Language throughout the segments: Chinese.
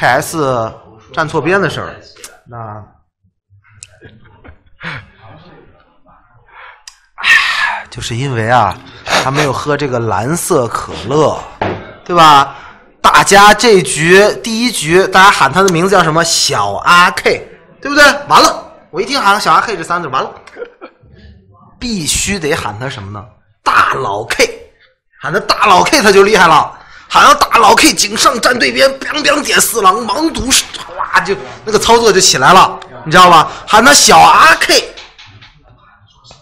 KS 站错边的事儿，那，唉，就是因为啊，他没有喝这个蓝色可乐，对吧？大家这局第一局，大家喊他的名字叫什么？小阿 K，对不对？完了，我一听喊小阿 K 这三个字，完了，必须得喊他什么呢？大老 K，喊他大老 K 他就厉害了。喊他大佬 K 井上站对边，biang biang 点四郎盲毒，哇就那个操作就起来了，你知道吧？喊他小阿 K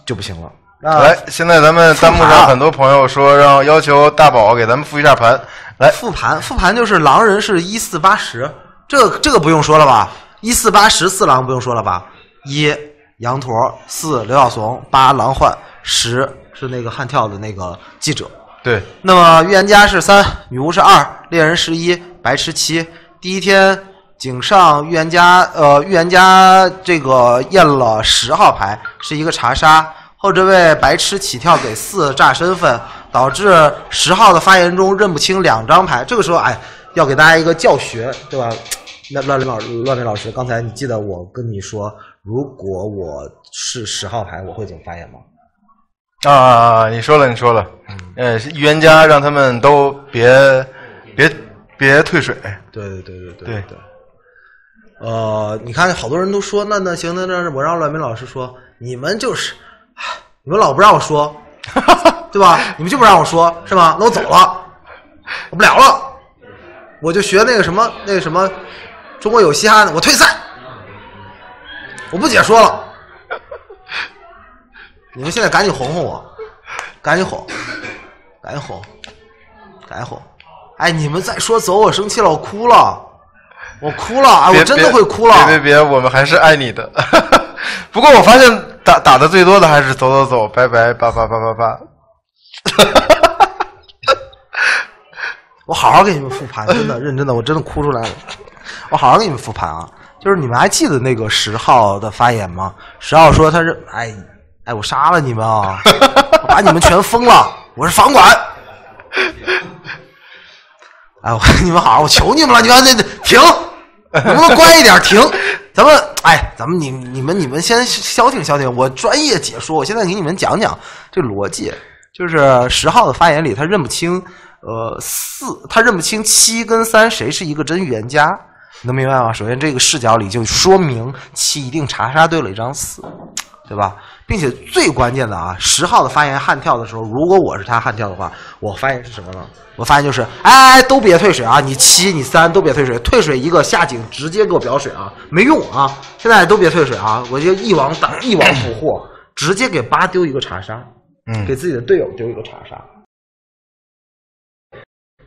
就不行了。来，现在咱们弹幕上很多朋友说让要求大宝给咱们复一下盘。来复盘，复盘就是狼人是一四八十，这个这个不用说了吧？一四八十四狼不用说了吧？一羊驼，四刘小怂，八狼患，十是那个悍跳的那个记者。对，那么预言家是三，女巫是二，猎人十一，白痴七。第一天井上预言家，呃，预言家这个验了十号牌，是一个查杀。后这位白痴起跳给四炸身份。导致十号的发言中认不清两张牌，这个时候哎，要给大家一个教学，对吧？那乱林老乱林老师，刚才你记得我跟你说，如果我是十号牌，我会怎么发言吗？啊！你说了，你说了，呃，预言家让他们都别别别退水。对对对对对对。呃，你看，好多人都说，那那行，那那我让阮明老师说，你们就是，你们老不让我说。对吧？你们就不让我说，是吗？那我走了，我不聊了，我就学那个什么，那个什么，中国有嘻哈的，我退赛，我不解说了。你们现在赶紧哄哄我，赶紧哄，赶紧哄，赶紧哄！哎，你们再说走，我生气了，我哭了，我哭了，哎，我真的会哭了。别别别，我们还是爱你的。不过我发现打打的最多的还是走走走，拜拜，叭叭叭叭叭。哈哈哈哈哈！我好好给你们复盘，真的认真的，我真的哭出来了。我好好给你们复盘啊！就是你们还记得那个十号的发言吗？十号说他是哎哎，我杀了你们啊！我把你们全封了！我是房管。哎，我 你们好，我求你们了，你们这停，能不能乖一点？停，咱们哎，咱们你你们你们先消停消停，我专业解说，我现在给你们讲讲这逻辑。就是十号的发言里，他认不清，呃，四，他认不清七跟三谁是一个真预言家，能明白吗？首先，这个视角里就说明七一定查杀对了一张四，对吧？并且最关键的啊，十号的发言悍跳的时候，如果我是他悍跳的话，我发言是什么呢？我发言就是，哎，都别退水啊！你七你三都别退水，退水一个下井直接给我表水啊，没用啊！现在都别退水啊！我就一网打一网捕获，直接给八丢一个查杀。给自己的队友丢一个查杀，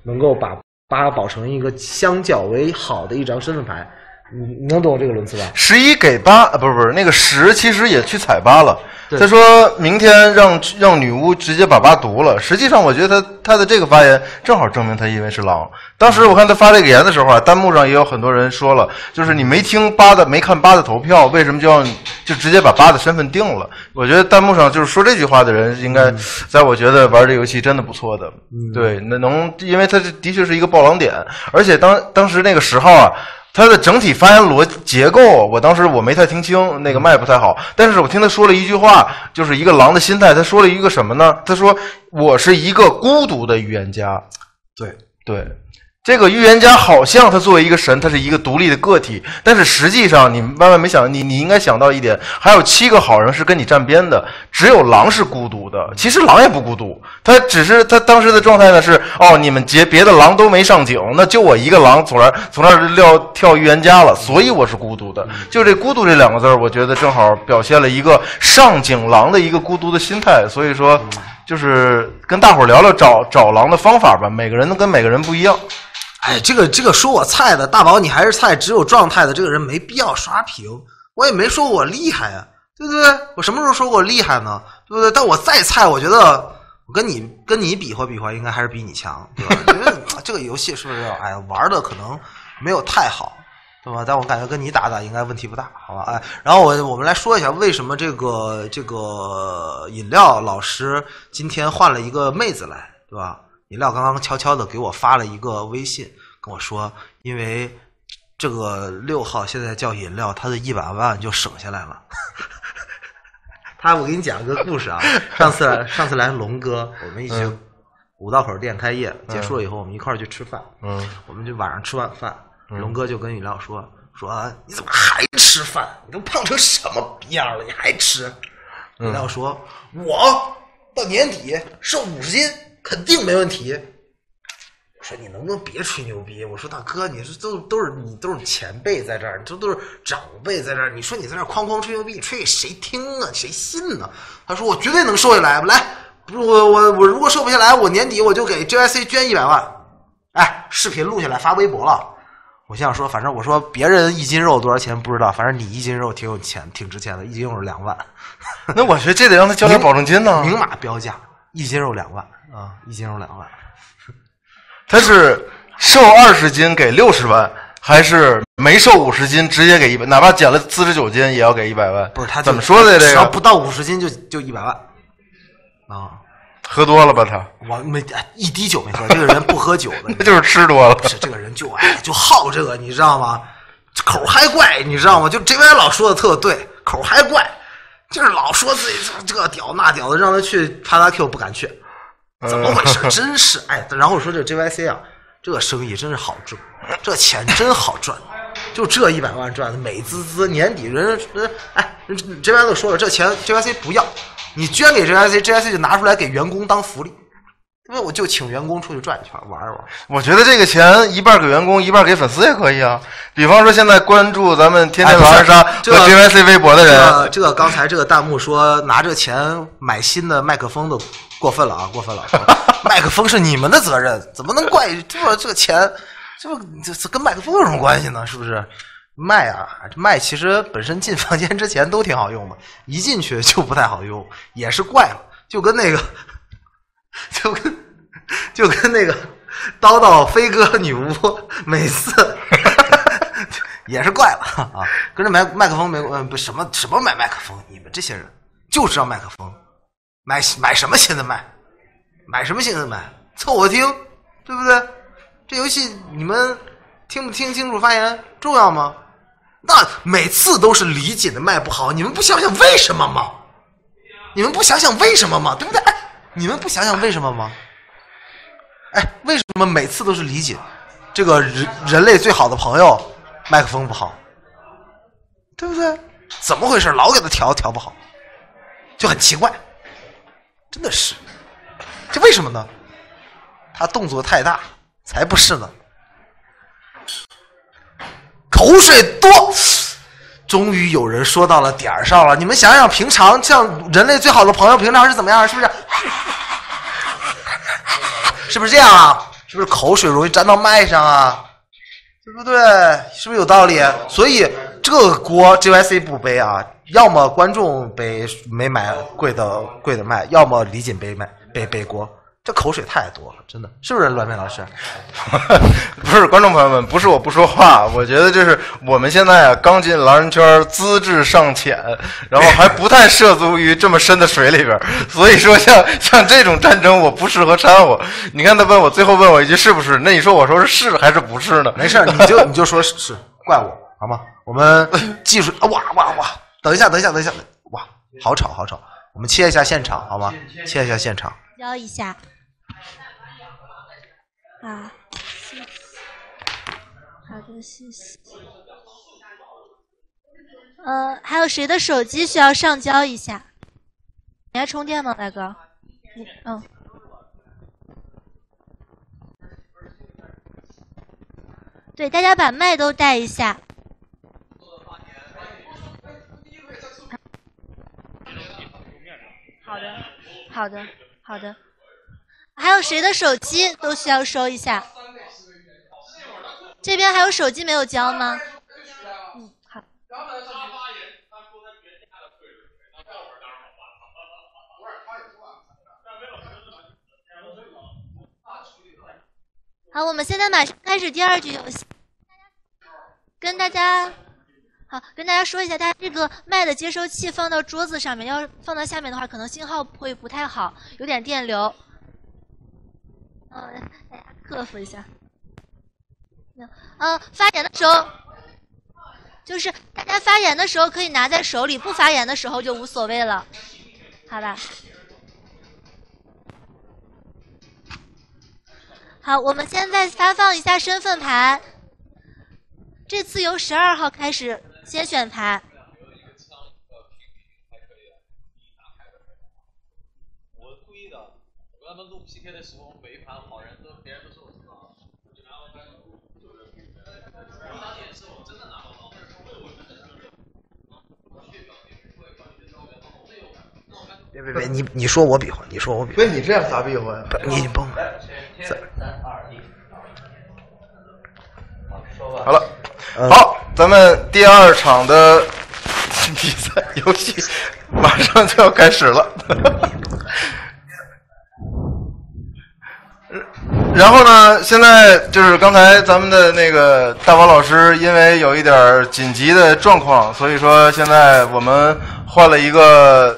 能够把八保成一个相较为好的一张身份牌。你你能懂这个轮次吧？十一给八啊，不是不是，那个十其实也去踩八了。他说明天让让女巫直接把八毒了。实际上，我觉得他他的这个发言正好证明他因为是狼。当时我看他发这个言的时候啊，弹幕上也有很多人说了，就是你没听八的，没看八的投票，为什么就要就直接把八的身份定了？我觉得弹幕上就是说这句话的人，应该在我觉得玩这游戏真的不错的。对，那能，因为他的确是一个爆狼点，而且当当时那个十号啊。他的整体发言逻结构，我当时我没太听清，那个麦不太好。但是我听他说了一句话，就是一个狼的心态。他说了一个什么呢？他说：“我是一个孤独的预言家。”对对。这个预言家好像他作为一个神，他是一个独立的个体，但是实际上你万万没想，你你应该想到一点，还有七个好人是跟你站边的，只有狼是孤独的。其实狼也不孤独，他只是他当时的状态呢是哦，你们别别的狼都没上井，那就我一个狼从那从那撂跳预言家了，所以我是孤独的。就这孤独这两个字儿，我觉得正好表现了一个上井狼的一个孤独的心态。所以说，就是跟大伙儿聊聊找找狼的方法吧，每个人都跟每个人不一样。哎，这个这个说我菜的大宝，你还是菜，只有状态的这个人没必要刷屏。我也没说我厉害呀，对不对？我什么时候说过厉害呢？对不对？但我再菜，我觉得我跟你跟你比划比划，应该还是比你强，对吧？因为这个游戏是不是？哎，玩的可能没有太好，对吧？但我感觉跟你打打应该问题不大，好吧？哎，然后我我们来说一下为什么这个这个饮料老师今天换了一个妹子来，对吧？饮料刚刚悄悄的给我发了一个微信，跟我说，因为这个六号现在叫饮料，他的一百万就省下来了。他，我给你讲个故事啊。上次上次来龙哥，我们一起五道口店开业结束了以后，我们一块儿去吃饭。嗯，我们就晚上吃完饭，龙哥就跟饮料说说你怎么还吃饭？你都胖成什么逼样了，你还吃？饮料说，我到年底瘦五十斤肯定没问题。我说你能不能别吹牛逼？我说大哥，你是都都是你都是前辈在这儿，这都是长辈在这儿，你说你在这哐哐吹牛逼，吹给谁听啊？谁信呢？他说我绝对能瘦下来，来，不是我我我如果瘦不下来，我年底我就给 JYC 捐一百万。哎，视频录下来发微博了。我想说，反正我说别人一斤肉多少钱不知道，反正你一斤肉挺有钱，挺值钱的，一斤肉是两万。那我觉得这得让他交点保证金呢，明码标价，一斤肉两万啊，一斤肉两万。他是瘦二十斤给六十万，还是没瘦五十斤直接给一百？哪怕减了四十九斤也要给一百万？不是他怎么说的？这个不到五十斤就就一百万啊？喝多了吧他？我没一滴酒没喝，这个人不喝酒的，他就是吃多了。不是这个人就爱就好这个，你知道吗？口还怪，你知道吗？就这边老说的特对，口还怪，就是老说自己这屌那屌的，让他去帕拉 Q 不敢去。怎么回事？真是哎！然后说这 JYC 啊，这生意真是好挣，这钱真好赚，就这一百万赚的美滋滋。年底人人哎，JYC 都说了，这钱 JYC 不要，你捐给 JYC，JYC 就拿出来给员工当福利。因为我就请员工出去转一圈玩一玩。我觉得这个钱一半给员工，一半给粉丝也可以啊。比方说，现在关注咱们天天狼人杀和 JYC 微博的人，这个刚才这个弹幕说拿这钱买新的麦克风都过分了啊，过分了！麦克风是你们的责任，怎么能怪 这这个钱？这这这跟麦克风有什么关系呢？是不是？麦啊，麦其实本身进房间之前都挺好用的，一进去就不太好用，也是怪了，就跟那个。就跟就跟那个叨叨飞哥女巫每次 也是怪了啊，跟着买麦克风没关不什么什么买麦克风，你们这些人就知道麦克风，买买什么新的麦，买什么新的麦，凑合听，对不对？这游戏你们听不听清楚发言重要吗？那每次都是李锦的麦不好，你们不想想为什么吗？你们不想想为什么吗？对不对？你们不想想为什么吗？哎，为什么每次都是李锦，这个人人类最好的朋友，麦克风不好，对不对？怎么回事？老给他调调不好，就很奇怪，真的是，这为什么呢？他动作太大，才不是呢。口水多。终于有人说到了点儿上了。你们想想，平常像人类最好的朋友，平常是怎么样？是不是？是不是这样啊？是不是口水容易沾到麦上啊？对不对？是不是有道理？所以这个锅 JYC 不背啊，要么观众背没买贵的贵的麦，要么李锦背麦背背锅。这口水太多了，真的是不是？栾斌老师，不是观众朋友们，不是我不说话，我觉得就是我们现在啊，刚进狼人圈，资质尚浅，然后还不太涉足于这么深的水里边，所以说像像这种战争，我不适合掺和。你看他问我，最后问我一句是不是？那你说我说是是还是不是呢？没事，你就你就说是，怪我好吗？我们技术哇哇哇！等一下，等一下，等一下，哇，好吵好吵！我们切一下现场好吗？切一下现场，教一下。啊，谢谢好的，谢谢。呃，还有谁的手机需要上交一下？你还充电吗，大哥？嗯。对，大家把麦都带一下。好的，好的，好的。还有谁的手机都需要收一下？这边还有手机没有交吗？嗯，好。好，我们现在马上开始第二局游戏。跟大家好，跟大家说一下，大家这个麦的接收器放到桌子上面，要放到下面的话，可能信号会不太好，有点电流。嗯，大家克服一下。嗯，发言的时候，就是大家发言的时候可以拿在手里，不发言的时候就无所谓了，好吧？好，我们现在发放一下身份牌。这次由十二号开始先选牌。我故意的，我他们录 PK 的时候，每一盘好人都别人都说我是狼，就拿到单独，当年是我真的拿到狼，但是为我真的是别别别，你你说我比划，你说我比划，不是你这样咋比划呀？你甭好了，嗯。好，咱们第二场的 比赛游戏马上就要开始了。然后呢，现在就是刚才咱们的那个大王老师，因为有一点紧急的状况，所以说现在我们换了一个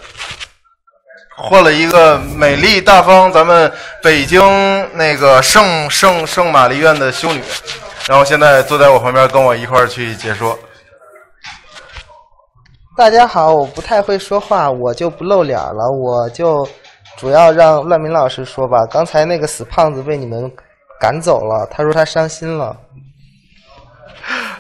换了一个美丽大方咱们北京那个圣圣圣玛丽院的修女，然后现在坐在我旁边跟我一块儿去解说。大家好，我不太会说话，我就不露脸了，我就主要让乱明老师说吧。刚才那个死胖子被你们赶走了，他说他伤心了。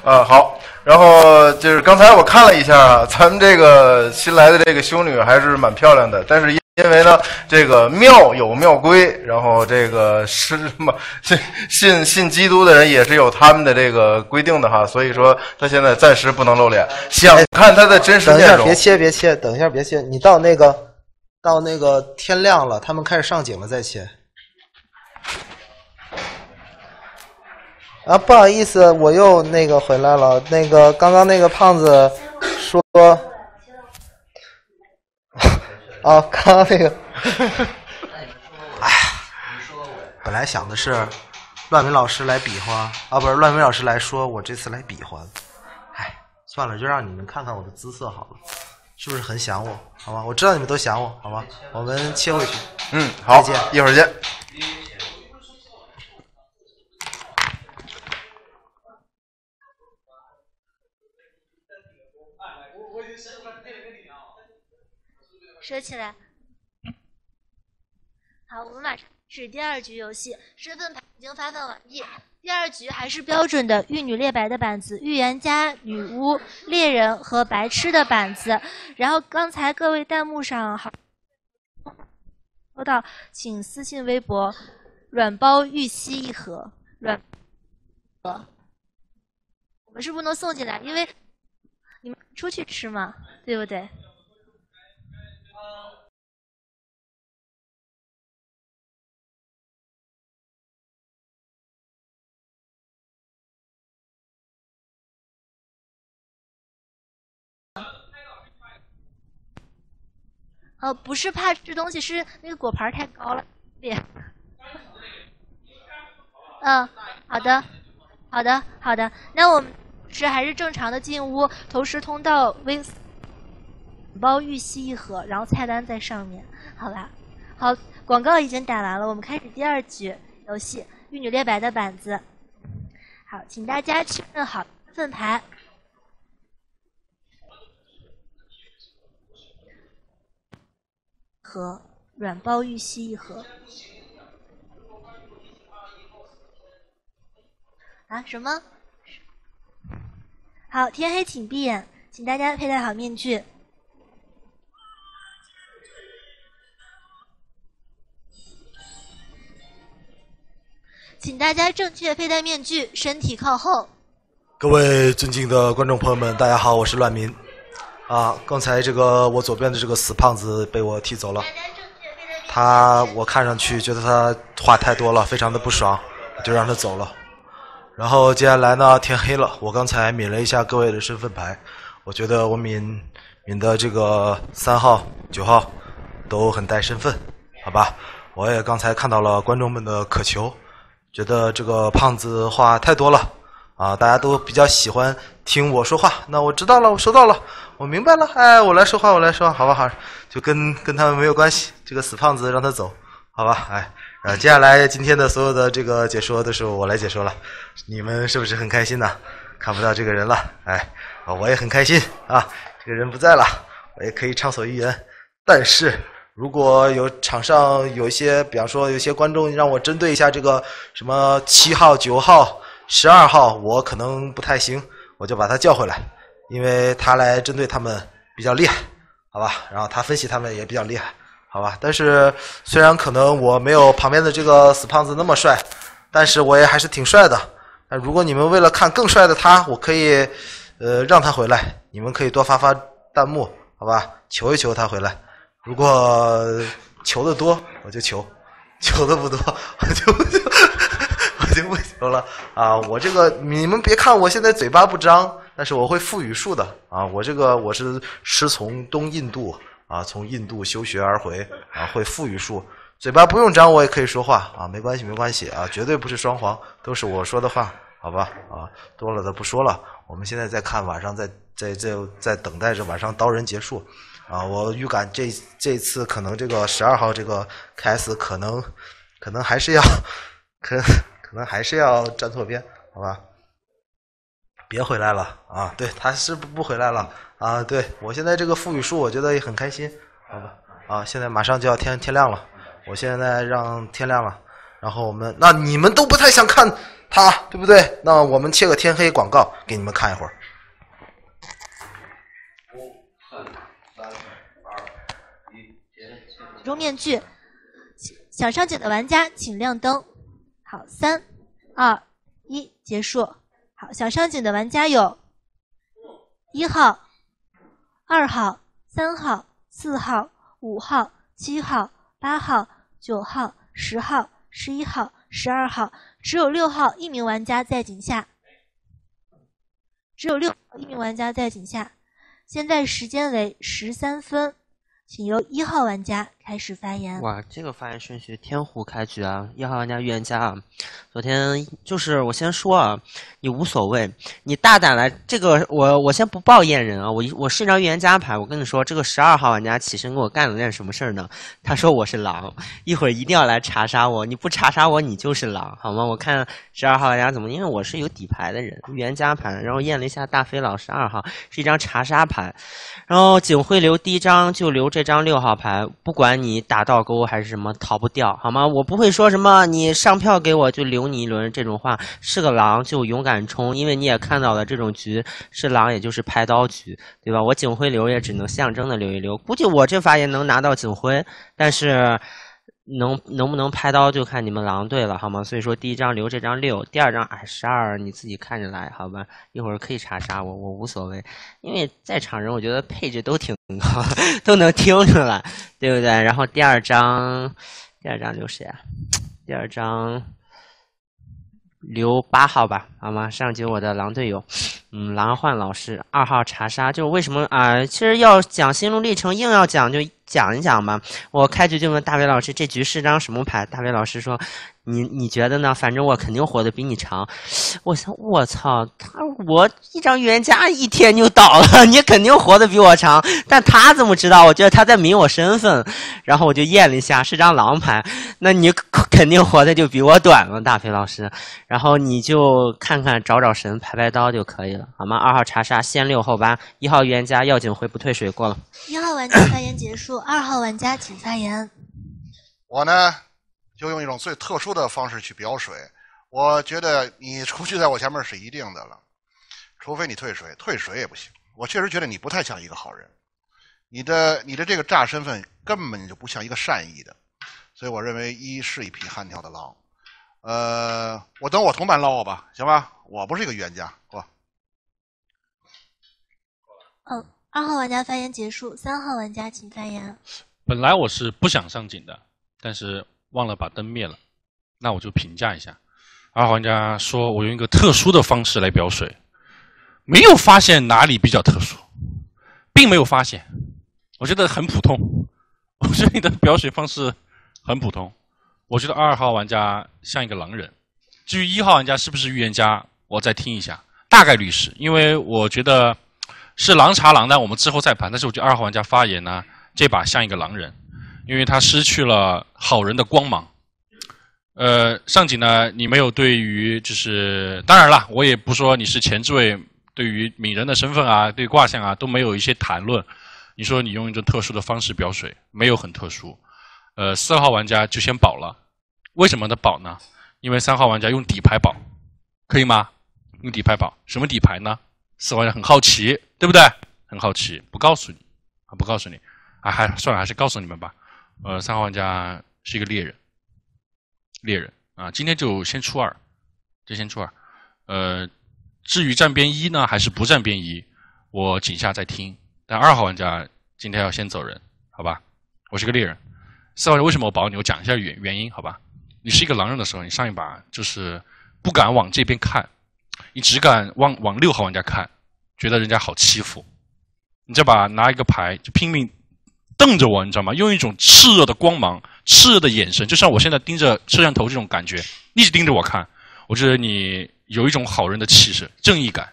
啊，好，然后就是刚才我看了一下啊，咱们这个新来的这个修女还是蛮漂亮的，但是因因为呢，这个庙有庙规，然后这个是什么 信信信基督的人也是有他们的这个规定的哈，所以说他现在暂时不能露脸，想看他的真实等一下，面容别。切，别切，等一下，别切，你到那个到那个天亮了，他们开始上井了再切。啊，不好意思，我又那个回来了。那个刚刚那个胖子说，啊，刚刚那个，哎本来想的是乱明老师来比划啊，不是乱明老师来说，我这次来比划哎。算了，就让你们看看我的姿色好了，是不是很想我？好吧，我知道你们都想我，好吧，我们切回去。嗯，好再见，一会儿见。说起来，好，我们马上是第二局游戏，身份牌已经发放完毕。第二局还是标准的玉女猎白的板子，预言家、女巫、猎人和白痴的板子。然后刚才各位弹幕上好说到，请私信微博“软包玉溪一盒”，软盒，我们是不能送进来，因为你们出去吃嘛，对不对？呃，不是怕吃东西，是那个果盘太高了。别。嗯，好的，好的，好的。那我们是还是正常的进屋，投食通道微包玉溪一盒，然后菜单在上面，好吧？好，广告已经打完了，我们开始第二局游戏——玉女猎白的板子。好，请大家确认好份牌。盒软包玉溪一盒。啊？什么？好，天黑请闭眼，请大家佩戴好面具。请大家正确佩戴面具，身体靠后。各位尊敬的观众朋友们，大家好，我是乱民。啊，刚才这个我左边的这个死胖子被我踢走了。他我看上去觉得他话太多了，非常的不爽，就让他走了。然后接下来呢，天黑了，我刚才抿了一下各位的身份牌，我觉得我抿抿的这个三号、九号都很带身份，好吧？我也刚才看到了观众们的渴求，觉得这个胖子话太多了啊，大家都比较喜欢听我说话。那我知道了，我收到了，我明白了。哎，我来说话，我来说话，好不好？就跟跟他们没有关系。这个死胖子让他走，好吧？哎，呃，接下来今天的所有的这个解说都是我来解说了，你们是不是很开心呐？看不到这个人了，哎，啊，我也很开心啊，这个人不在了，我也可以畅所欲言。但是如果有场上有一些，比方说有些观众让我针对一下这个什么七号、九号、十二号，我可能不太行，我就把他叫回来，因为他来针对他们比较厉害，好吧？然后他分析他们也比较厉害，好吧？但是虽然可能我没有旁边的这个死胖子那么帅，但是我也还是挺帅的。那如果你们为了看更帅的他，我可以呃让他回来，你们可以多发发弹幕，好吧？求一求他回来。如果求的多，我就求；求的不多，我就不求，我就不求了啊！我这个你们别看我现在嘴巴不张，但是我会赋语术的啊！我这个我是师从东印度啊，从印度修学而回啊，会赋语术，嘴巴不用张我也可以说话啊，没关系没关系啊，绝对不是双簧，都是我说的话，好吧啊，多了的不说了，我们现在在看晚上在在在在等待着晚上刀人结束。啊，我预感这这次可能这个十二号这个 KS 可能可能还是要 可可能还是要站错边，好吧？别回来了啊！对，他是不不回来了啊！对我现在这个赋予术，我觉得也很开心，好吧？啊，现在马上就要天天亮了，我现在让天亮了，然后我们那你们都不太想看他，对不对？那我们切个天黑广告给你们看一会儿。中面具，想上井的玩家请亮灯。好，三、二、一，结束。好，想上井的玩家有：一号、二号、三号、四号、五号、七号、八号、九号、十号、十一号、十二号，只有六号一名玩家在井下，只有六一名玩家在井下。现在时间为十三分。请由一号玩家开始发言。哇，这个发言顺序天胡开局啊！一号玩家预言家啊，昨天就是我先说啊，你无所谓，你大胆来，这个我我先不报验人啊，我我是一张预言家牌，我跟你说，这个十二号玩家起身给我干了件什么事儿呢？他说我是狼，一会儿一定要来查杀我，你不查杀我，你就是狼，好吗？我看十二号玩家怎么，因为我是有底牌的人，预言家牌，然后验了一下大飞老师二号是一张查杀牌，然后警徽留第一张就留这。张六号牌，不管你打倒钩还是什么，逃不掉，好吗？我不会说什么你上票给我就留你一轮这种话。是个狼就勇敢冲，因为你也看到了这种局是狼，也就是拍刀局，对吧？我警徽留也只能象征的留一留，估计我这发言能拿到警徽，但是。能能不能拍刀就看你们狼队了，好吗？所以说第一张留这张六，第二张啊十二，你自己看着来，好吧？一会儿可以查杀我，我无所谓，因为在场人我觉得配置都挺高，都能听出来，对不对？然后第二张，第二张留谁啊？第二张留八号吧，好吗？上局我的狼队友，嗯，狼幻老师，二号查杀，就为什么啊？其实要讲心路历程，硬要讲就。讲一讲吧，我开局就问大伟老师，这局是张什么牌？大伟老师说。你你觉得呢？反正我肯定活得比你长。我想，我操，他我一张预言家一天就倒了，你肯定活得比我长。但他怎么知道？我觉得他在明我身份。然后我就验了一下，是张狼牌。那你肯定活的就比我短了，大飞老师。然后你就看看找找神，排排刀就可以了，好吗？二号查杀，先六后八。一号预言家要紧回不退水，过了。一号玩家发言结束，二号玩家请发言。我呢？就用一种最特殊的方式去表水，我觉得你出去在我前面是一定的了，除非你退水，退水也不行。我确实觉得你不太像一个好人，你的你的这个诈身份根本就不像一个善意的，所以我认为一是一匹悍跳的狼。呃，我等我同伴捞我吧，行吧？我不是一个预言家，过。嗯，二号玩家发言结束，三号玩家请发言。本来我是不想上井的，但是。忘了把灯灭了，那我就评价一下。二号玩家说：“我用一个特殊的方式来表水，没有发现哪里比较特殊，并没有发现，我觉得很普通。我觉得你的表水方式很普通。我觉得二号玩家像一个狼人。至于一号玩家是不是预言家，我再听一下，大概率是因为我觉得是狼查狼的，我们之后再盘。但是我觉得二号玩家发言呢，这把像一个狼人。”因为他失去了好人的光芒，呃，上井呢，你没有对于就是，当然了，我也不说你是前置位对于敏人的身份啊，对卦象啊都没有一些谈论。你说你用一种特殊的方式表水，没有很特殊。呃，四号玩家就先保了，为什么他保呢？因为三号玩家用底牌保，可以吗？用底牌保，什么底牌呢？四号玩家很好奇，对不对？很好奇，不告诉你啊，不告诉你啊，还算了，还是告诉你们吧。呃，三号玩家是一个猎人，猎人啊，今天就先出二，就先出二。呃，至于站边一呢，还是不站边一，我井下在听。但二号玩家今天要先走人，好吧？我是个猎人。四号人为什么我保你？我讲一下原原因，好吧？你是一个狼人的时候，你上一把就是不敢往这边看，你只敢往往六号玩家看，觉得人家好欺负。你这把拿一个牌就拼命瞪着我，你知道吗？用一种炽热的光芒、炽热的眼神，就像我现在盯着摄像头这种感觉，一直盯着我看。我觉得你有一种好人的气势、正义感。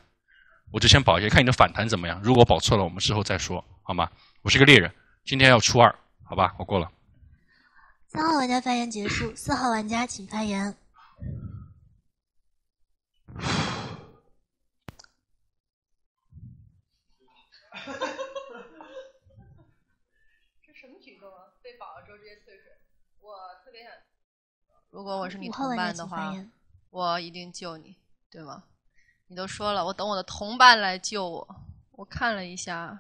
我就先保一下，看你的反弹怎么样。如果保错了，我们之后再说，好吗？我是个猎人，今天要出二，好吧？我过了。三号玩家发言结束，四号玩家请发言。这什么举动啊？被保了之后直接退水，我特别想，如果我是你同伴的话我一定救你，对吗？你都说了，我等我的同伴来救我。我看了一下，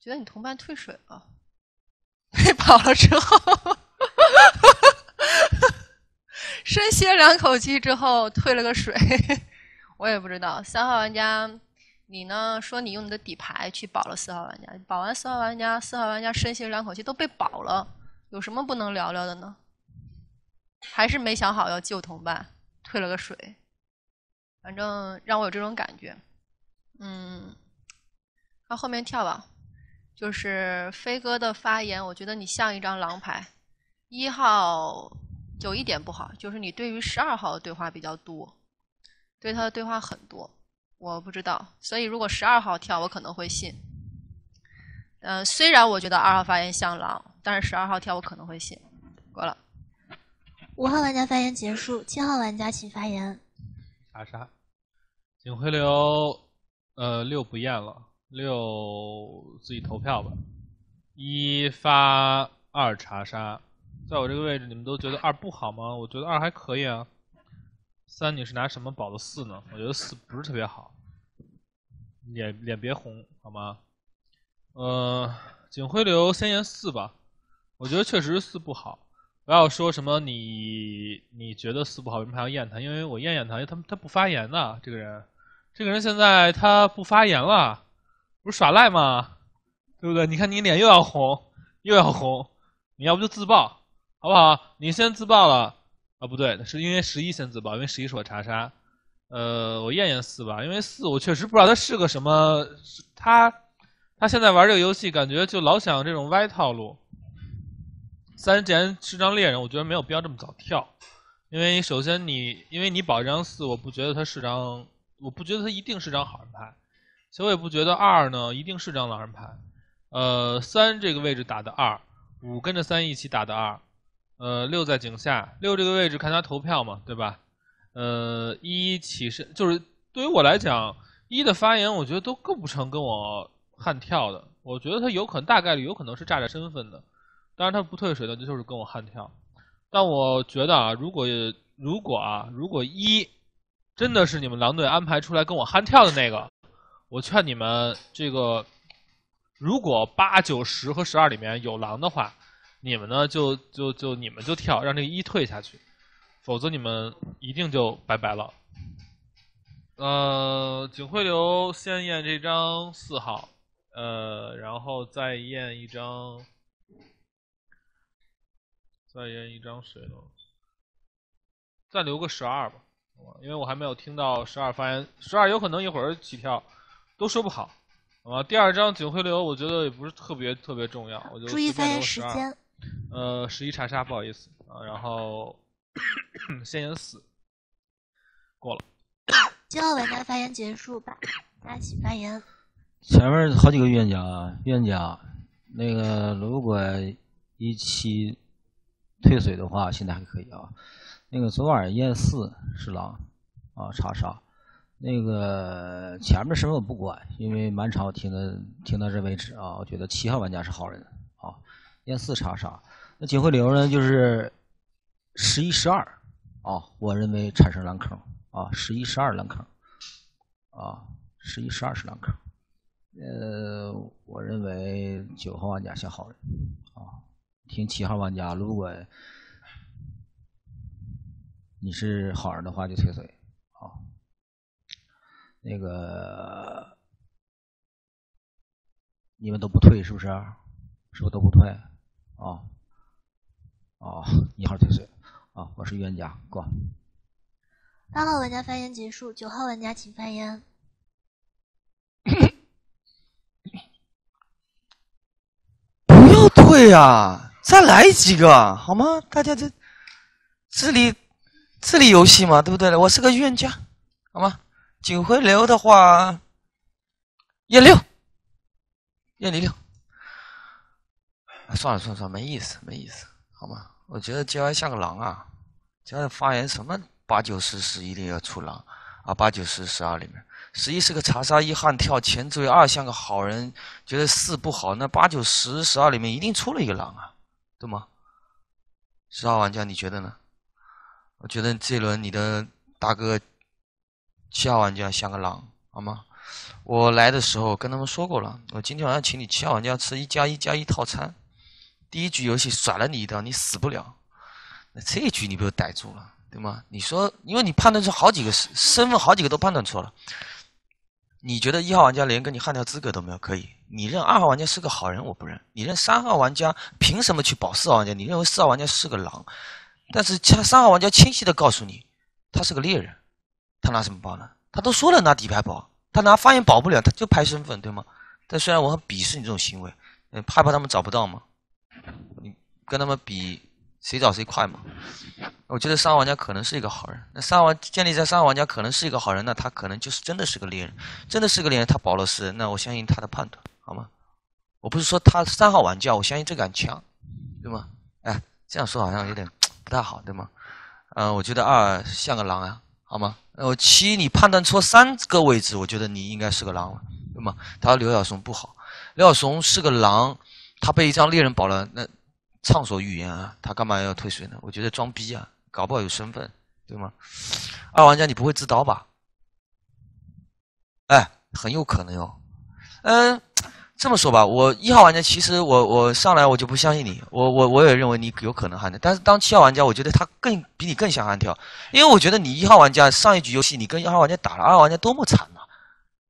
觉得你同伴退水了，被保了之后，深吸了两口气之后退了个水，我也不知道。三号玩家，你呢？说你用你的底牌去保了四号玩家，保完四号玩家，四号玩家深吸了两口气都被保了，有什么不能聊聊的呢？还是没想好要救同伴，退了个水。反正让我有这种感觉。嗯，到后面跳吧。就是飞哥的发言，我觉得你像一张狼牌。一号有一点不好，就是你对于十二号的对话比较多，对他的对话很多，我不知道。所以如果十二号跳，我可能会信。嗯、虽然我觉得二号发言像狼，但是十二号跳我可能会信。过了。五号玩家发言结束，七号玩家请发言。查杀，警回流，呃，六不验了，六自己投票吧。一发二查杀，在我这个位置，你们都觉得二不好吗？我觉得二还可以啊。三，你是拿什么保的四呢？我觉得四不是特别好，脸脸别红好吗？呃，警徽流先验四吧，我觉得确实是四不好。不要说什么你你觉得四不好，为什么还要验他？因为我验验他，因为他他不发言的这个人，这个人现在他不发言了，不是耍赖吗？对不对？你看你脸又要红又要红，你要不就自爆好不好？你先自爆了啊？不对，是因为十一先自爆，因为十一是我查杀。呃，我验验四吧，因为四我确实不知道他是个什么，他他现在玩这个游戏感觉就老想这种歪套路。三既然是张猎人，我觉得没有必要这么早跳，因为首先你因为你保一张四，我不觉得他是张，我不觉得他一定是张好人牌，所以我也不觉得二呢一定是张狼人牌。呃，三这个位置打的二，五跟着三一起打的二，呃，六在井下，六这个位置看他投票嘛，对吧？呃，一起身就是对于我来讲，一的发言我觉得都构不成跟我悍跳的，我觉得他有可能大概率有可能是炸着身份的。当然他不退水的，这就是跟我悍跳。但我觉得啊，如果如果啊，如果一真的是你们狼队安排出来跟我悍跳的那个，我劝你们这个，如果八九十和十二里面有狼的话，你们呢就就就你们就跳，让这个一退下去，否则你们一定就拜拜了。呃，警徽流先验这张四号，呃，然后再验一张。再验一张水龙？再留个十二吧，好吧，因为我还没有听到十二发言，十二有可能一会儿起跳，都说不好，好吧。第二张警徽流，我觉得也不是特别特别重要，我就注意发言时间。呃，十一查杀，不好意思啊，然后 先验四，过了。七号玩家发言结束，吧大家请发言。前面好几个预言家啊，预言家那个如果一期退水的话，现在还可以啊。那个昨晚验四是狼啊查杀，那个前面身份我不管，因为满场我听的听到这为止啊，我觉得七号玩家是好人啊，验四查杀。那警徽流呢，就是十一十二啊，我认为产生蓝坑啊，十一十二蓝坑啊，十一十二是蓝坑。呃，我认为九号玩家像好人啊，听七号玩家，如果你是好人的话，就退水啊。那个你们都不退是不是？是不是都不退？啊啊，一号退水啊，我是冤家，过。八号玩家发言结束，九号玩家请发言。不要退啊！再来几个好吗？大家这智力智力游戏嘛，对不对？我是个预言家，好吗？警徽流的话，验六，验你六。算了算了算了，没意思没意思，好吗？我觉得 J Y 像个狼啊，J Y 发言什么八九十十一定要出狼啊，八九十十二里面。十一是个查杀一悍跳前追，二像个好人，觉得四不好，那八九十十二里面一定出了一个狼啊，对吗？十号玩家你觉得呢？我觉得这一轮你的大哥七号玩家像个狼，好吗？我来的时候跟他们说过了，我今天晚上请你七号玩家吃一加一加一套餐，第一局游戏甩了你一刀，你死不了，那这一局你被我逮住了，对吗？你说，因为你判断出好几个身身份，好几个都判断错了。你觉得一号玩家连跟你悍跳资格都没有？可以，你认二号玩家是个好人，我不认。你认三号玩家凭什么去保四号玩家？你认为四号玩家是个狼，但是他三号玩家清晰的告诉你，他是个猎人，他拿什么保呢？他都说了拿底牌保，他拿发言保不了，他就拍身份，对吗？但虽然我很鄙视你这种行为，嗯，害怕他们找不到吗？你跟他们比。谁找谁快嘛？我觉得三号玩家可能是一个好人。那三号玩建立在三号玩家可能是一个好人，那他可能就是真的是个猎人，真的是个猎人。他保了十，那我相信他的判断，好吗？我不是说他三号玩家，我相信这杆枪，对吗？哎，这样说好像有点 不太好，对吗？嗯，我觉得二像个狼啊，好吗？我七你判断错三个位置，我觉得你应该是个狼了，对吗？他说刘晓松不好，刘晓松是个狼，他被一张猎人保了，那。畅所欲言啊，他干嘛要退水呢？我觉得装逼啊，搞不好有身份，对吗？二玩家，你不会自刀吧？哎，很有可能哟。嗯，这么说吧，我一号玩家其实我我上来我就不相信你，我我我也认为你有可能悍跳，但是当七号玩家，我觉得他更比你更想悍跳，因为我觉得你一号玩家上一局游戏你跟一号玩家打了，二号玩家多么惨呐！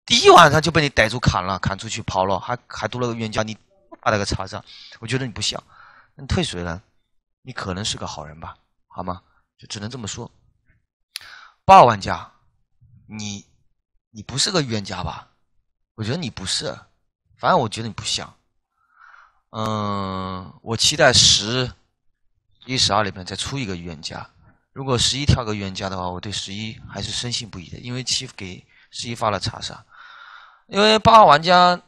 第一晚上就被你逮住砍了，砍出去跑了，还还多了个冤家，你打了个叉子，我觉得你不像。你退水了，你可能是个好人吧？好吗？就只能这么说。八号玩家，你你不是个冤家吧？我觉得你不是，反正我觉得你不像。嗯，我期待十一、十二里面再出一个预言家。如果十一跳个预言家的话，我对十一还是深信不疑的，因为七给十一发了查杀。因为八号玩家。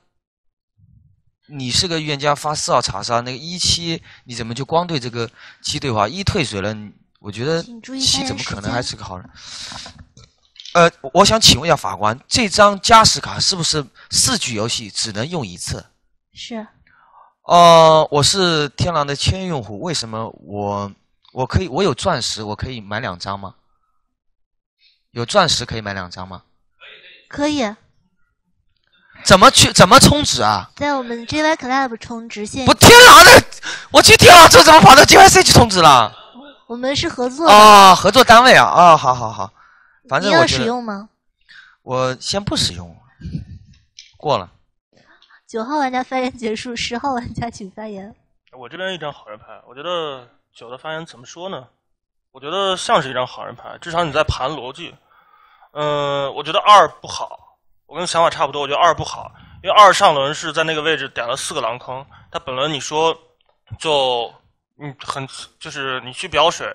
你是个预言家，发四号查杀，那个一七你怎么就光对这个七对话？一退水了，我觉得七怎么可能还是个好人？呃，我想请问一下法官，这张加时卡是不是四局游戏只能用一次？是。呃，我是天狼的签约用户，为什么我我可以我有钻石，我可以买两张吗？有钻石可以买两张吗？可以。怎么去？怎么充值啊？在我们 JY Club 充值线。不，天狼的，我去天狼这怎么跑到 JYC 去充值了？我们是合作啊，合作单位啊，啊，好好好，反正你要使用吗？我先不使用，过了。九号玩家发言结束，十号玩家请发言。我这边一张好人牌，我觉得九的发言怎么说呢？我觉得像是一张好人牌，至少你在盘逻辑。嗯，我觉得二不好。我跟想法差不多，我觉得二不好，因为二上轮是在那个位置点了四个狼坑，他本轮你说就你很就是你去表水，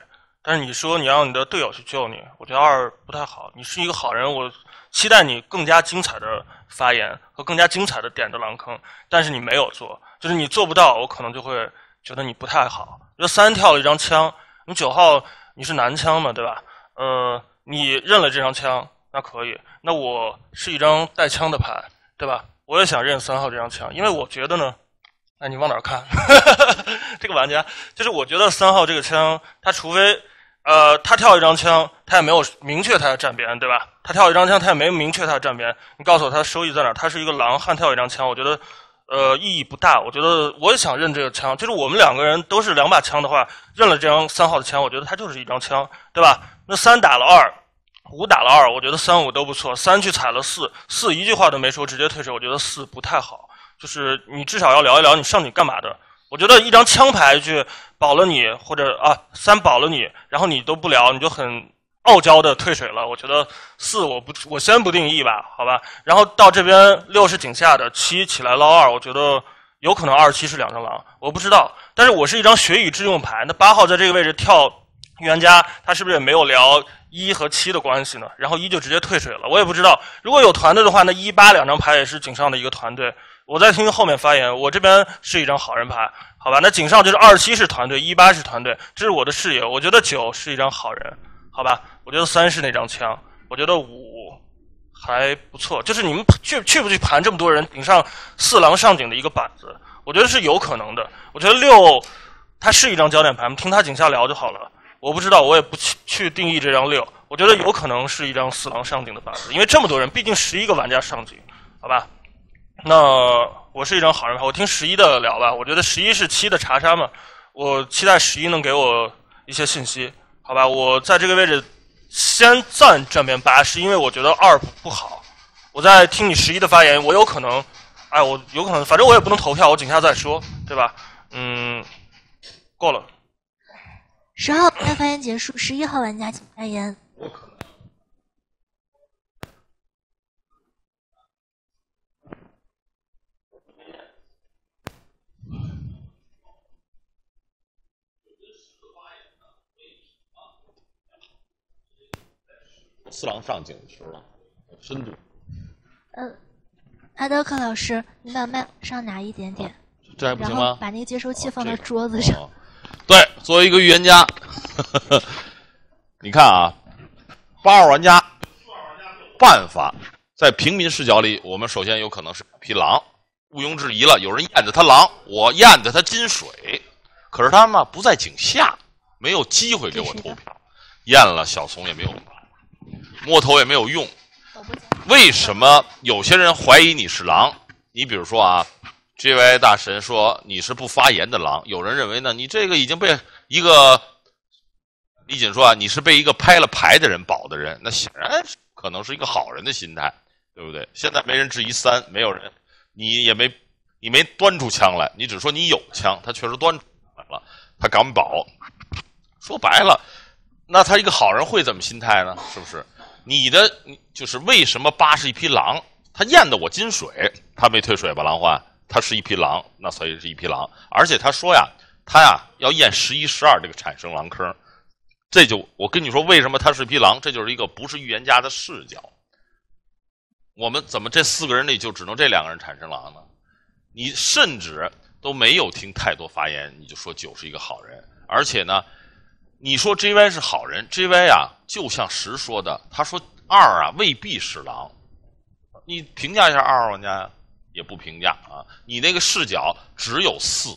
但是你说你让你的队友去救你，我觉得二不太好。你是一个好人，我期待你更加精彩的发言和更加精彩的点的狼坑，但是你没有做，就是你做不到，我可能就会觉得你不太好。就三跳了一张枪，你九号你是男枪嘛，对吧？呃，你认了这张枪。那可以。那我是一张带枪的牌，对吧？我也想认三号这张枪，因为我觉得呢，哎，你往哪儿看？这个玩家就是我觉得三号这个枪，他除非呃他跳一张枪，他也没有明确他要站边，对吧？他跳一张枪，他也没明确他要站边。你告诉我他收益在哪儿？他是一个狼，悍跳一张枪，我觉得呃意义不大。我觉得我也想认这个枪，就是我们两个人都是两把枪的话，认了这张三号的枪，我觉得他就是一张枪，对吧？那三打了二。五打了二，我觉得三五都不错。三去踩了四，四一句话都没说，直接退水，我觉得四不太好。就是你至少要聊一聊你上去干嘛的。我觉得一张枪牌去保了你，或者啊三保了你，然后你都不聊，你就很傲娇的退水了。我觉得四我不我先不定义吧，好吧。然后到这边六是井下的，七起来捞二，我觉得有可能二七是两张狼，我不知道。但是我是一张学以致用牌，那八号在这个位置跳预言家，他是不是也没有聊？一和七的关系呢？然后一就直接退水了，我也不知道。如果有团队的话，那一八两张牌也是井上的一个团队。我在听后面发言，我这边是一张好人牌，好吧？那井上就是二七是团队，一八是团队，这是我的视野。我觉得九是一张好人，好吧？我觉得三是那张枪，我觉得五还不错。就是你们去去不去盘这么多人顶上四狼上井的一个板子，我觉得是有可能的。我觉得六它是一张焦点牌，听他井下聊就好了。我不知道，我也不去去定义这张六。我觉得有可能是一张四狼上井的板子，因为这么多人，毕竟十一个玩家上井，好吧？那我是一张好人牌，我听十一的聊吧。我觉得十一是七的查杀嘛，我期待十一能给我一些信息，好吧？我在这个位置先暂站边八，是因为我觉得二不好。我在听你十一的发言，我有可能，哎，我有可能，反正我也不能投票，我井下再说，对吧？嗯，过了。十号玩家发言结束，十一号玩家请发言。四郎上井时了，深度。嗯，阿德克老师，你把麦上拿一点点，这还不行吗？把那个接收器放到桌子上。对，作为一个预言家，你看啊，八号玩家办法在平民视角里，我们首先有可能是匹狼，毋庸置疑了。有人验的他狼，我验的他金水，可是他呢不在井下，没有机会给我投票，验了小怂也没有，摸头也没有用。为什么有些人怀疑你是狼？你比如说啊。，J Y 大神说你是不发言的狼，有人认为呢，你这个已经被一个李锦说啊，你是被一个拍了牌的人保的人，那显然可能是一个好人的心态，对不对？现在没人质疑三，没有人，你也没你没端出枪来，你只说你有枪，他确实端出来了，他敢保。说白了，那他一个好人会怎么心态呢？是不是？你的就是为什么八是一匹狼？他验的我金水，他没退水吧？狼患。他是一匹狼，那所以是一匹狼。而且他说呀，他呀要验十一、十二这个产生狼坑，这就我跟你说，为什么他是匹狼？这就是一个不是预言家的视角。我们怎么这四个人里就只能这两个人产生狼呢？你甚至都没有听太多发言，你就说九是一个好人。而且呢，你说 JY 是好人，JY 啊就像十说的，他说二啊未必是狼。你评价一下二号玩家呀？也不评价啊，你那个视角只有四，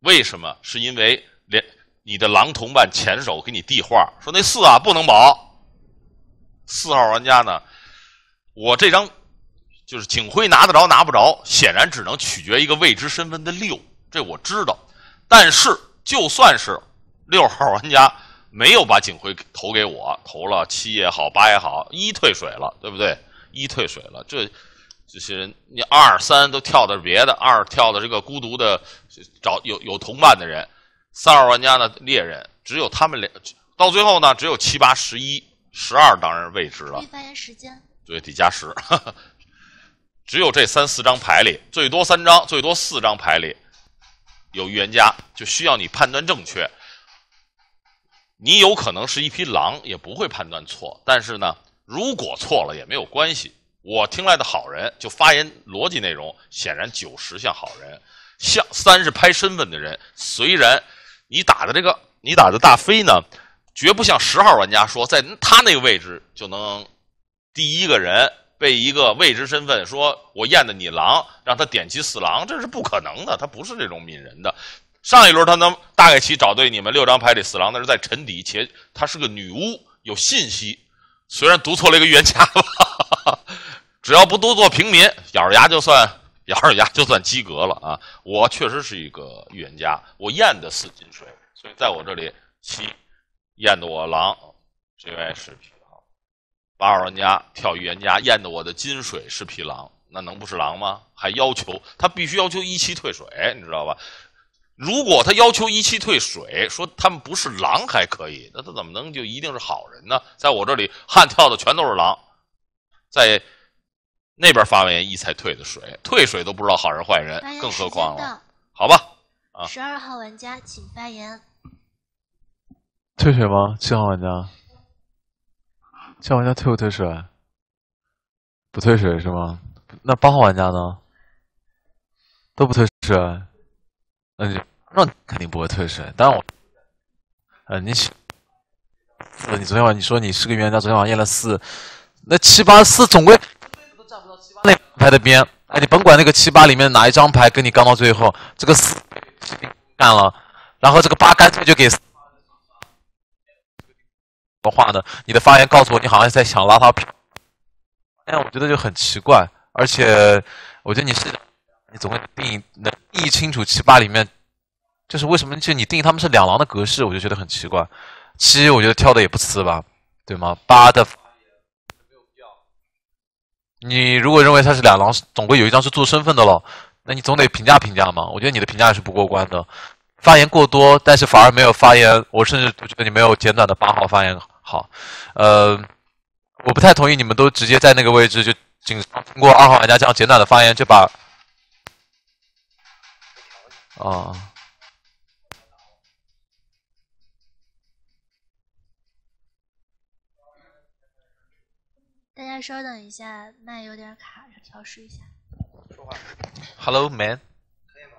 为什么？是因为连你的狼同伴前手给你递话，说那四啊不能保。四号玩家呢，我这张就是警徽拿得着拿不着，显然只能取决一个未知身份的六，这我知道。但是就算是六号玩家没有把警徽投给我，投了七也好八也好，一退水了，对不对？一退水了，这。这些人，你二三都跳的是别的，二跳的这个孤独的找有有同伴的人，三号玩家呢猎人，只有他们俩，到最后呢只有七八十一十二当然未知了。发言时间。对，得加十，只有这三四张牌里，最多三张，最多四张牌里有预言家，就需要你判断正确。你有可能是一匹狼，也不会判断错，但是呢，如果错了也没有关系。我听来的好人，就发言逻辑内容显然九十像好人，像三是拍身份的人。虽然你打的这个，你打的大飞呢，绝不像十号玩家说在他那个位置就能第一个人被一个未知身份说我验的你狼，让他点齐四狼，这是不可能的，他不是这种泯人的。上一轮他能大概其找对你们六张牌里四狼，那是在沉底，且他是个女巫，有信息。虽然读错了一个预言家吧，只要不读错平民，咬着牙就算咬着牙就算及格了啊！我确实是一个预言家，我验的四金水，所以在我这里七验的我狼，这位是八号玩家跳预言家验的我的金水是匹狼，那能不是狼吗？还要求他必须要求一期退水，你知道吧？如果他要求一期退水，说他们不是狼还可以，那他怎么能就一定是好人呢？在我这里悍跳的全都是狼，在那边发言一才退的水，退水都不知道好人坏人，更何况了？好吧，啊，十二号玩家请发言。退水吗？七号玩家，七号玩家退不退水？不退水是吗？那八号玩家呢？都不退水。那就那肯定不会退水，但我，呃，你，你昨天晚你说你是个预言家，昨天晚上验了四，那七八四总归都站不到七八那牌的边，哎，你甭管那个七八里面哪一张牌跟你刚到最后，这个四干了，然后这个八干脆就给，的话呢？你的发言告诉我，你好像在想拉他票，哎，我觉得就很奇怪，而且我觉得你是。你总会定义能定义清楚七八里面，就是为什么就你定义他们是两狼的格式，我就觉得很奇怪。七我觉得跳的也不次吧，对吗？八的你如果认为他是两狼，总归有一张是做身份的了，那你总得评价评价嘛。我觉得你的评价也是不过关的，发言过多，但是反而没有发言。我甚至觉得你没有简短的八号发言好。呃，我不太同意你们都直接在那个位置就仅通过二号玩家这样简短的发言就把。啊！大家稍等一下，麦有点卡，调试一下。说话 Hello, man。可以吗？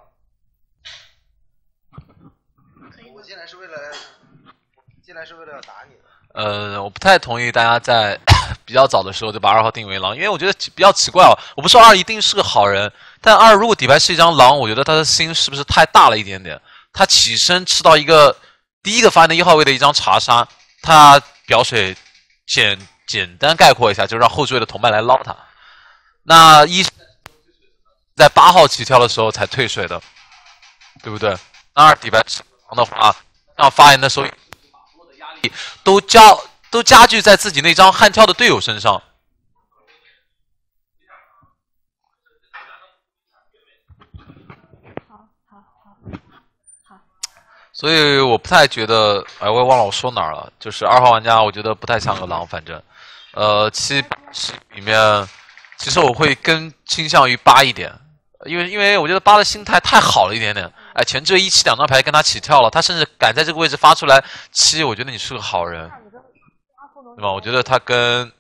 可以。我进来是为了，进来是为了要打你的。呃，我不太同意大家在 比较早的时候就把二号定为狼，因为我觉得比较奇怪哦。我不说二一定是个好人，但二如果底牌是一张狼，我觉得他的心是不是太大了一点点？他起身吃到一个第一个发言的一号位的一张查杀，他表水简简单概括一下，就让后置位的同伴来捞他。那一在八号起跳的时候才退水的，对不对？那二底牌是狼的话，要发言的时候。都加都加剧在自己那张悍跳的队友身上。好好好好。所以我不太觉得，哎，我也忘了我说哪儿了。就是二号玩家，我觉得不太像个狼，反正，呃，七七里面，其实我会更倾向于八一点，因为因为我觉得八的心态太好了一点点。哎，前置一七两张牌跟他起跳了，他甚至敢在这个位置发出来七，我觉得你是个好人，对吧？我觉得他跟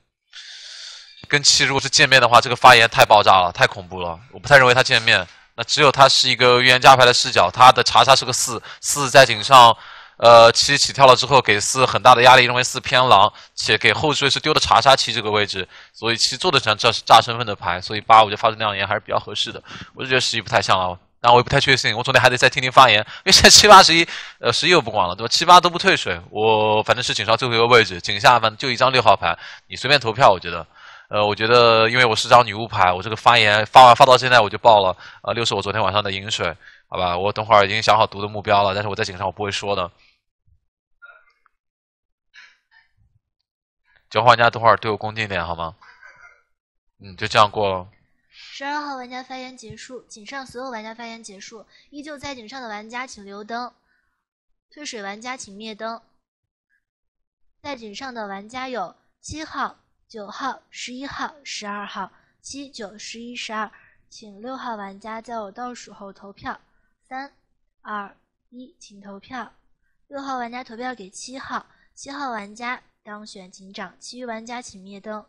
跟七如果是见面的话，这个发言太爆炸了，太恐怖了。我不太认为他见面，那只有他是一个预言家牌的视角，他的查杀是个四，四在井上，呃，七起跳了之后给四很大的压力，认为四偏狼，且给后缀是丢的查杀七这个位置，所以七做的成这是炸身份的牌，所以八我觉得发出那样言还是比较合适的。我就觉得十一不太像了。但我也不太确信，我总得还得再听听发言，因为现在七八十一，呃，十一我不管了，对吧？七八都不退水，我反正是井上最后一个位置，井下反正就一张六号牌，你随便投票，我觉得，呃，我觉得因为我是张女巫牌，我这个发言发完发到现在我就爆了，呃，六是我昨天晚上的饮水，好吧，我等会儿已经想好读的目标了，但是我在井上我不会说的。九号玩家等会儿对我恭敬点好吗？嗯，就这样过了。十二号玩家发言结束，井上所有玩家发言结束。依旧在井上的玩家请留灯，退水玩家请灭灯。在井上的玩家有七号、九号、十一号、十二号。七、九、十一、十二，请六号玩家在我倒数后投票。三、二、一，请投票。六号玩家投票给七号，七号玩家当选警长。其余玩家请灭灯。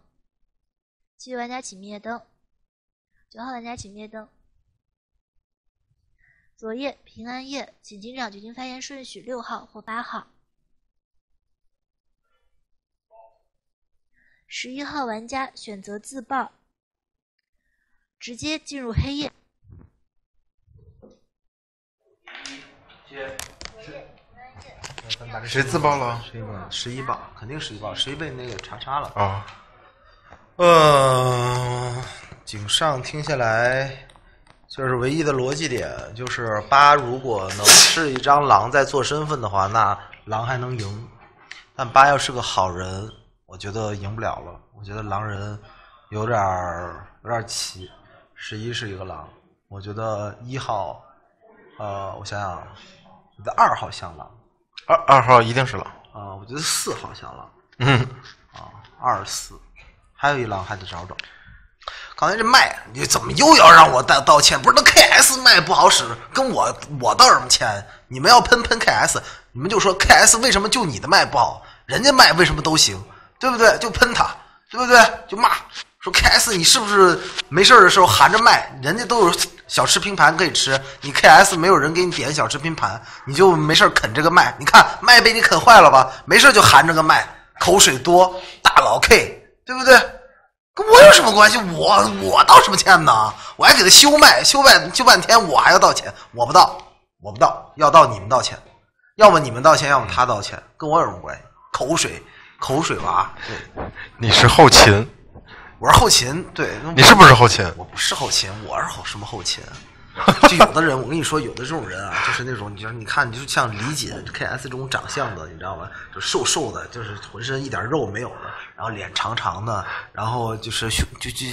其余玩家请灭灯。九号玩家请灭灯。昨夜平安夜，请警长决定发言顺序，六号或八号。十一号玩家选择自爆，直接进入黑夜。谁自爆了？十一吧，十一爆，肯定十一吧，十一被那个查杀了。啊，呃，井上听下来，就是唯一的逻辑点就是八如果能是一张狼在做身份的话，那狼还能赢。但八要是个好人，我觉得赢不了了。我觉得狼人有点儿有点儿奇。十一是一个狼，我觉得一号，呃，我想想，我觉得二号像狼。二二号一定是狼啊！我觉得四号像狼。嗯，啊，二四，还有一狼还得找找。刚才这麦，你怎么又要让我道道歉？不是那 KS 麦不好使，跟我我道什么歉？你们要喷喷 KS，你们就说 KS 为什么就你的麦不好？人家麦为什么都行？对不对？就喷他，对不对？就骂说 KS 你是不是没事的时候含着麦？人家都有小吃拼盘可以吃，你 KS 没有人给你点小吃拼盘，你就没事啃这个麦。你看麦被你啃坏了吧？没事就含着个麦，口水多，大佬 K，对不对？跟我有什么关系？我我道什么歉呢？我还给他修麦，修麦修半天，我还要道歉？我不道，我不道，要道你们道歉，要么你们道歉，要么他道歉，跟我有什么关系？口水，口水娃，对，你是后勤，我是后勤，对，你是不是后勤？我不是后勤，我是后什么后勤？就有的人，我跟你说，有的这种人啊，就是那种，你就是你看，你就像李锦 KS 这种长相的，你知道吗？就瘦瘦的，就是浑身一点肉没有的，然后脸长长的，然后就是胸就就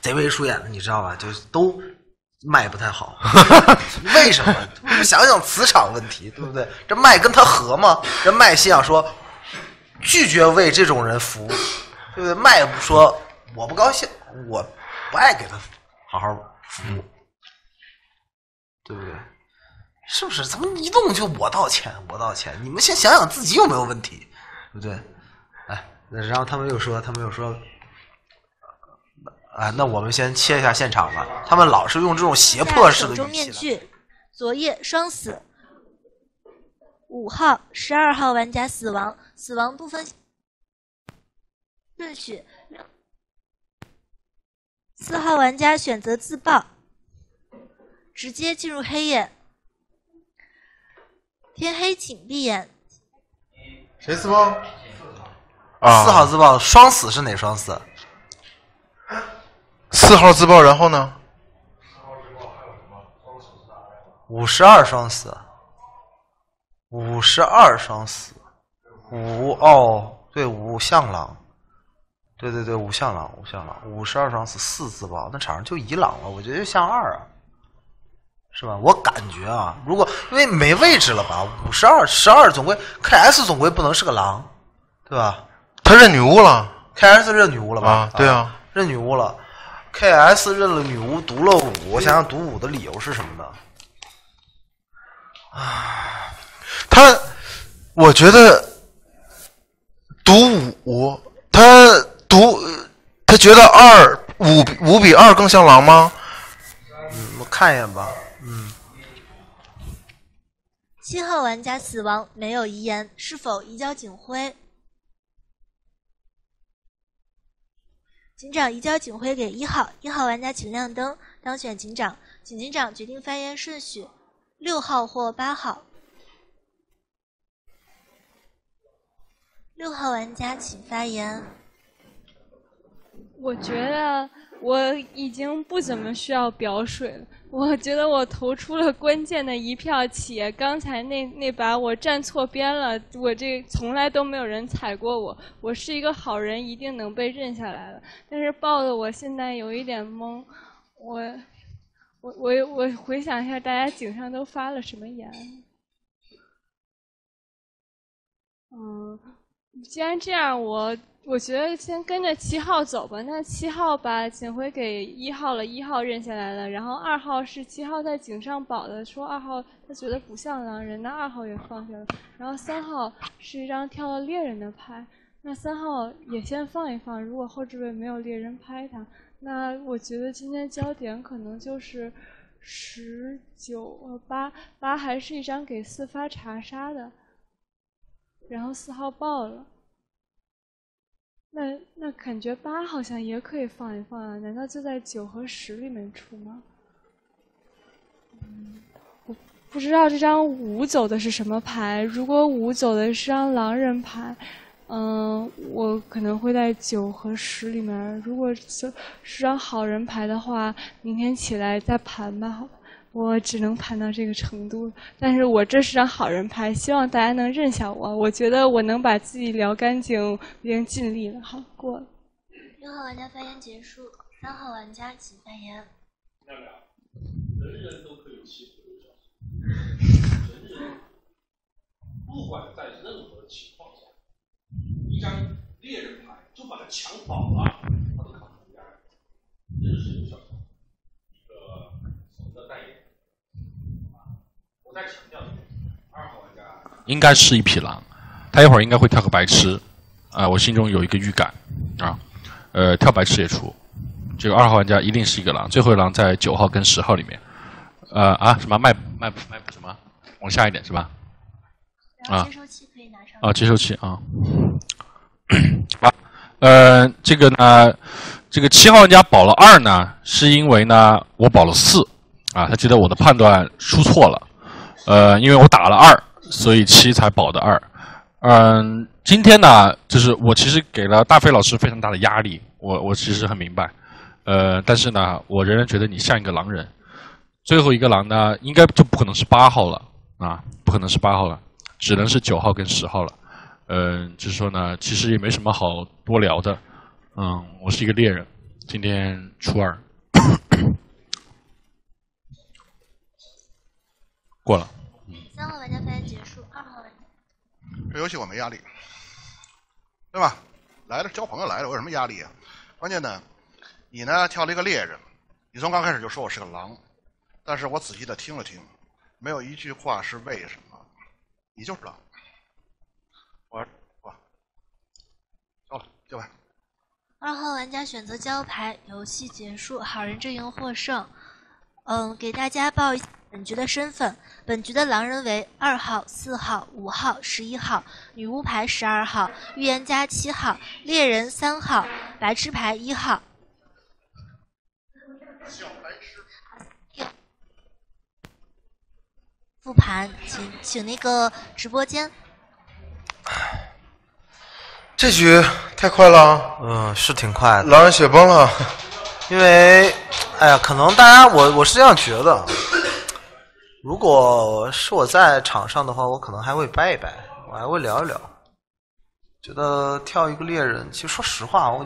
贼眉鼠眼的，你知道吧？就都脉不太好，为什么？想想磁场问题，对不对？这脉跟他合吗？这脉心想说，拒绝为这种人服务，对不对？脉说我不高兴，我不爱给他好好服务。对不对？是不是？怎么一动就我道歉，我道歉？你们先想想自己有没有问题，对不对？哎，然后他们又说，他们又说，啊，那我们先切一下现场吧。他们老是用这种胁迫式的手中语气面具，昨夜双死，五号、十二号玩家死亡，死亡不分顺序。四号玩家选择自爆，直接进入黑夜。天黑请闭眼。谁自爆？啊，四号自爆，双死是哪双死？四号自爆，然后呢？五十二双死，五十二双死，五哦，对，五像狼，对对对，五像狼，五像狼，五十二双死，四自爆，那场上就一狼了，我觉得就像二啊，是吧？我感觉啊，如果因为没位置了吧，五十二、十二总归 KS 总归不能是个狼，对吧？他认女巫了，KS 认女巫了吧？啊，对啊，认女巫了，KS 认了女巫，读了五，我想想读五的理由是什么呢？他，我觉得读五，他读，他觉得二五五比二更像狼吗？嗯，我看一眼吧。嗯，七号玩家死亡，没有遗言，是否移交警徽？警长移交警徽给一号，一号玩家请亮灯，当选警长。请警长决定发言顺序，六号或八号。六号玩家请发言。我觉得我已经不怎么需要表水了。我觉得我投出了关键的一票且刚才那那把我站错边了，我这从来都没有人踩过我，我是一个好人，一定能被认下来了。但是爆的我现在有一点懵，我我我我回想一下，大家井上都发了什么言？嗯，既然这样，我我觉得先跟着七号走吧。那七号把警徽给一号了，一号认下来了。然后二号是七号在井上保的，说二号他觉得不像狼人，那二号也放下了。然后三号是一张跳了猎人的牌，那三号也先放一放。如果后置位没有猎人拍他，那我觉得今天焦点可能就是十九呃八八还是一张给四发查杀的。然后四号爆了，那那感觉八好像也可以放一放啊？难道就在九和十里面出吗？嗯，我不知道这张五走的是什么牌。如果五走的是张狼人牌，嗯，我可能会在九和十里面。如果是是张好人牌的话，明天起来再盘吧。好吧，我只能盘到这个程度了。但是我这是张好人牌，希望大家能认下我。我觉得我能把自己聊干净，已经尽力了。好，过了。六号玩家发言结束，三号玩家请发言。亮亮，人人都可以欺负刘教授，人人，不管在任何情况下，一张猎人牌就把他抢跑了，他都扛不下来。这就是刘教授一个神的代言。我再强调一遍，二号玩家应该是一匹狼，他一会儿应该会跳个白痴，啊、我心中有一个预感，啊，呃，跳白痴也出，这个二号玩家一定是一个狼，最后一狼在九号跟十号里面，呃啊什么卖卖卖什么？往下一点是吧？啊接收器可以拿上。啊，接收器啊。啊，呃，这个呢，这个七号玩家保了二呢，是因为呢我保了四，啊，他觉得我的判断出错了，呃，因为我打了二，所以七才保的二。嗯，今天呢，就是我其实给了大飞老师非常大的压力，我我其实很明白，呃，但是呢，我仍然觉得你像一个狼人。最后一个狼呢，应该就不可能是八号了啊，不可能是八号了，只能是九号跟十号了。嗯，就是说呢，其实也没什么好多聊的。嗯，我是一个猎人，今天初二，过了。三号玩家发言结束，二号玩家。这游戏我没压力，对吧？来了交朋友来了，我有什么压力啊？关键呢，你呢跳了一个猎人，你从刚开始就说我是个狼，但是我仔细的听了听，没有一句话是为什么，你就是狼。我我交了，交完。二号玩家选择交牌，游戏结束，好人阵营获胜。嗯，给大家报一下本局的身份。本局的狼人为二号、四号、五号、十一号，女巫牌十二号，预言家七号，猎人三号，白痴牌一号。复盘，请请那个直播间。这局太快了，嗯，是挺快的。狼人血崩了，因为，哎呀，可能大家我我是这样觉得，如果是我在场上的话，我可能还会掰一掰，我还会聊一聊。觉得跳一个猎人，其实说实话，我就